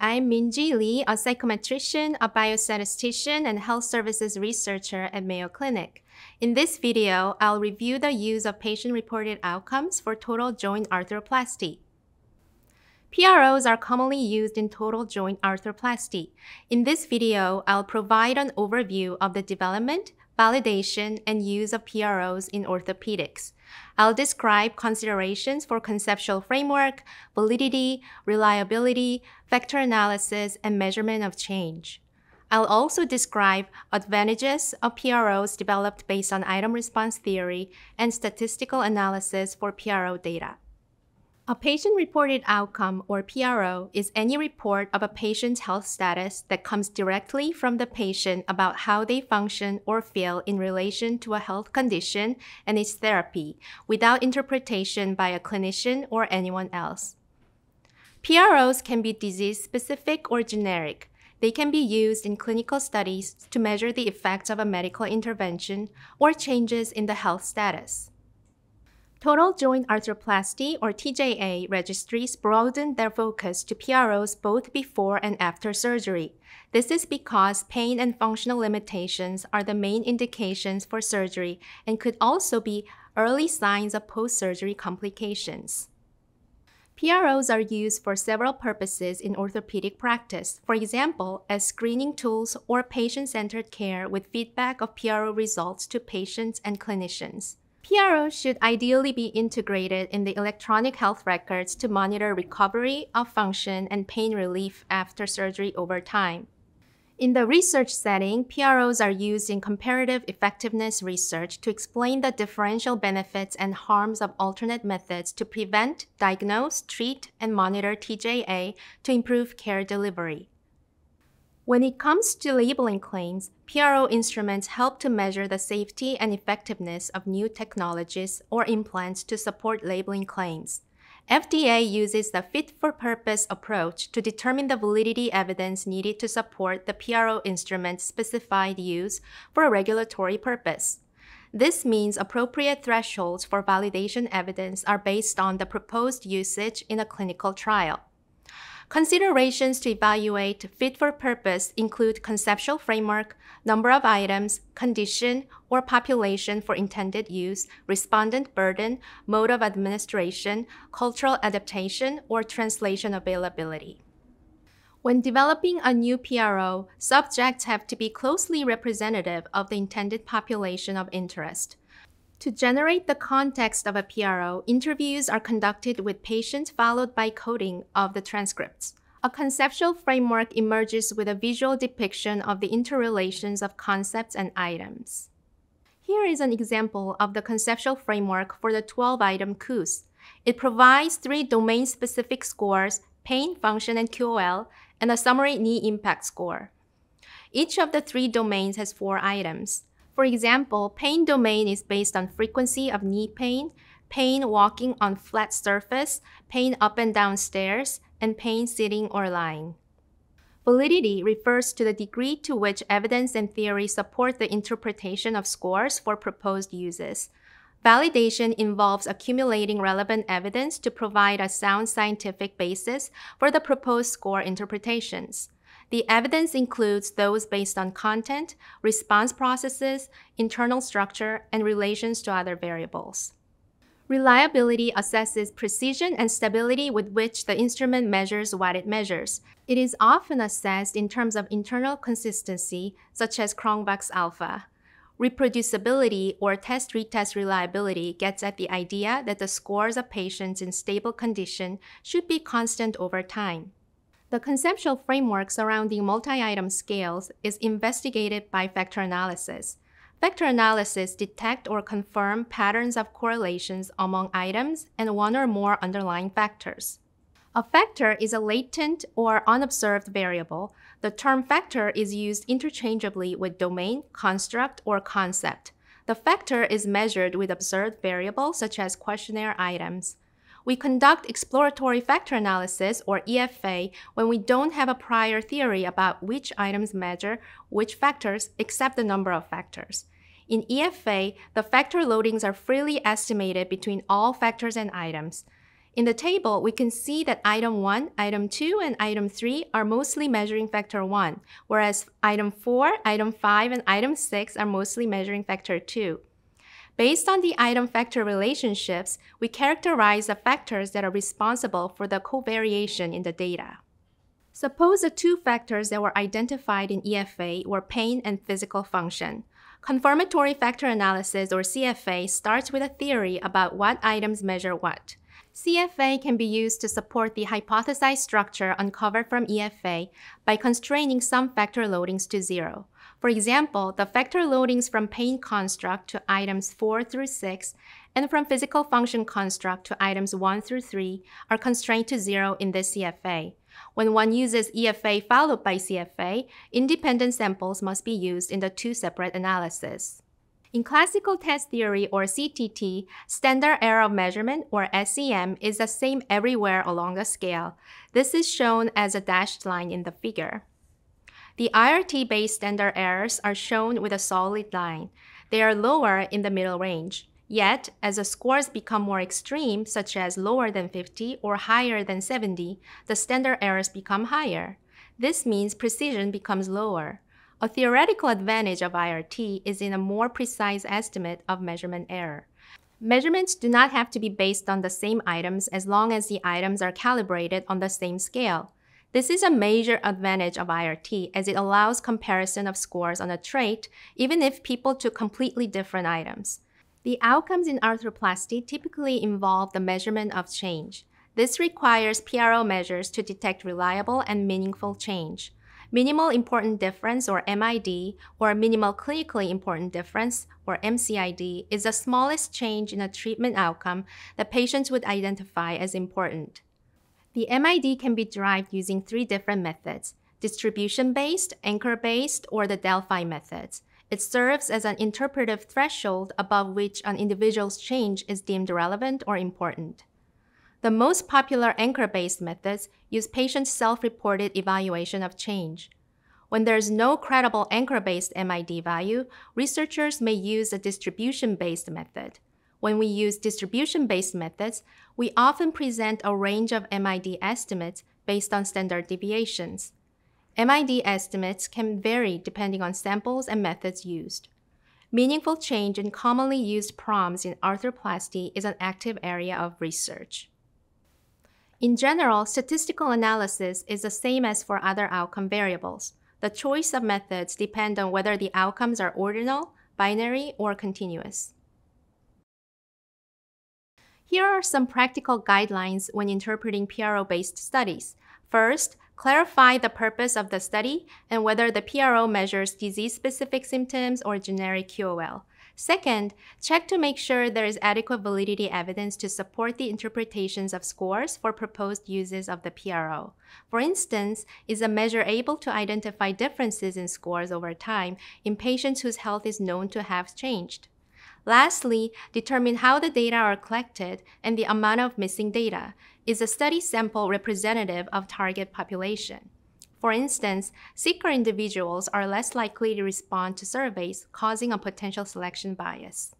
I'm Minji Lee, a psychometrician, a biostatistician, and health services researcher at Mayo Clinic. In this video, I'll review the use of patient-reported outcomes for total joint arthroplasty. PROs are commonly used in total joint arthroplasty. In this video, I'll provide an overview of the development, validation, and use of PROs in orthopedics. I'll describe considerations for conceptual framework, validity, reliability, factor analysis, and measurement of change. I'll also describe advantages of PROs developed based on item response theory and statistical analysis for PRO data. A patient-reported outcome, or PRO, is any report of a patient's health status that comes directly from the patient about how they function or feel in relation to a health condition and its therapy, without interpretation by a clinician or anyone else. PROs can be disease-specific or generic. They can be used in clinical studies to measure the effects of a medical intervention or changes in the health status. Total joint arthroplasty or TJA registries broaden their focus to PROs both before and after surgery. This is because pain and functional limitations are the main indications for surgery and could also be early signs of post-surgery complications. PROs are used for several purposes in orthopedic practice, for example, as screening tools or patient-centered care with feedback of PRO results to patients and clinicians. PRO should ideally be integrated in the electronic health records to monitor recovery of function and pain relief after surgery over time. In the research setting, PROs are used in comparative effectiveness research to explain the differential benefits and harms of alternate methods to prevent, diagnose, treat, and monitor TJA to improve care delivery. When it comes to labeling claims, PRO instruments help to measure the safety and effectiveness of new technologies or implants to support labeling claims. FDA uses the fit-for-purpose approach to determine the validity evidence needed to support the PRO instrument's specified use for a regulatory purpose. This means appropriate thresholds for validation evidence are based on the proposed usage in a clinical trial. Considerations to evaluate fit for purpose include conceptual framework, number of items, condition or population for intended use, respondent burden, mode of administration, cultural adaptation, or translation availability. When developing a new PRO, subjects have to be closely representative of the intended population of interest. To generate the context of a PRO, interviews are conducted with patients followed by coding of the transcripts. A conceptual framework emerges with a visual depiction of the interrelations of concepts and items. Here is an example of the conceptual framework for the 12-item KOOS. It provides three domain-specific scores, pain, function, and QOL, and a summary knee impact score. Each of the three domains has four items. For example, pain domain is based on frequency of knee pain, pain walking on flat surface, pain up and down stairs, and pain sitting or lying. Validity refers to the degree to which evidence and theory support the interpretation of scores for proposed uses. Validation involves accumulating relevant evidence to provide a sound scientific basis for the proposed score interpretations. The evidence includes those based on content, response processes, internal structure, and relations to other variables. Reliability assesses precision and stability with which the instrument measures what it measures. It is often assessed in terms of internal consistency, such as Cronbach's alpha. Reproducibility or test-retest reliability gets at the idea that the scores of patients in stable condition should be constant over time. The conceptual framework surrounding multi-item scales is investigated by factor analysis. Factor analysis detect or confirm patterns of correlations among items and one or more underlying factors. A factor is a latent or unobserved variable. The term factor is used interchangeably with domain, construct, or concept. The factor is measured with observed variables such as questionnaire items. We conduct exploratory factor analysis, or EFA, when we don't have a prior theory about which items measure which factors except the number of factors. In EFA, the factor loadings are freely estimated between all factors and items. In the table, we can see that item 1, item 2, and item 3 are mostly measuring factor 1, whereas item 4, item 5, and item 6 are mostly measuring factor 2. Based on the item factor relationships, we characterize the factors that are responsible for the covariation in the data. Suppose the two factors that were identified in EFA were pain and physical function. Confirmatory factor analysis, or CFA, starts with a theory about what items measure what. CFA can be used to support the hypothesized structure uncovered from EFA by constraining some factor loadings to zero. For example, the factor loadings from pain construct to items 4 through 6 and from physical function construct to items 1 through 3 are constrained to zero in this CFA. When one uses EFA followed by CFA, independent samples must be used in the two separate analyses. In classical test theory or CTT, standard error of measurement or SEM is the same everywhere along the scale. This is shown as a dashed line in the figure. The IRT-based standard errors are shown with a solid line. They are lower in the middle range. Yet, as the scores become more extreme, such as lower than 50 or higher than 70, the standard errors become higher. This means precision becomes lower. A theoretical advantage of IRT is in a more precise estimate of measurement error. Measurements do not have to be based on the same items as long as the items are calibrated on the same scale. This is a major advantage of IRT as it allows comparison of scores on a trait even if people took completely different items. The outcomes in arthroplasty typically involve the measurement of change. This requires PRO measures to detect reliable and meaningful change. Minimal important difference, or MID, or minimal clinically important difference, or MCID, is the smallest change in a treatment outcome that patients would identify as important. The MID can be derived using three different methods distribution based, anchor based, or the Delphi methods. It serves as an interpretive threshold above which an individual's change is deemed relevant or important. The most popular anchor-based methods use patient self-reported evaluation of change. When there's no credible anchor-based MID value, researchers may use a distribution-based method. When we use distribution-based methods, we often present a range of MID estimates based on standard deviations. MID estimates can vary depending on samples and methods used. Meaningful change in commonly used PROMs in arthroplasty is an active area of research. In general, statistical analysis is the same as for other outcome variables. The choice of methods depend on whether the outcomes are ordinal, binary, or continuous. Here are some practical guidelines when interpreting PRO-based studies. First, clarify the purpose of the study and whether the PRO measures disease-specific symptoms or generic QOL. Second, check to make sure there is adequate validity evidence to support the interpretations of scores for proposed uses of the PRO. For instance, is a measure able to identify differences in scores over time in patients whose health is known to have changed? Lastly, determine how the data are collected and the amount of missing data. Is a study sample representative of target population? For instance, sicker individuals are less likely to respond to surveys, causing a potential selection bias.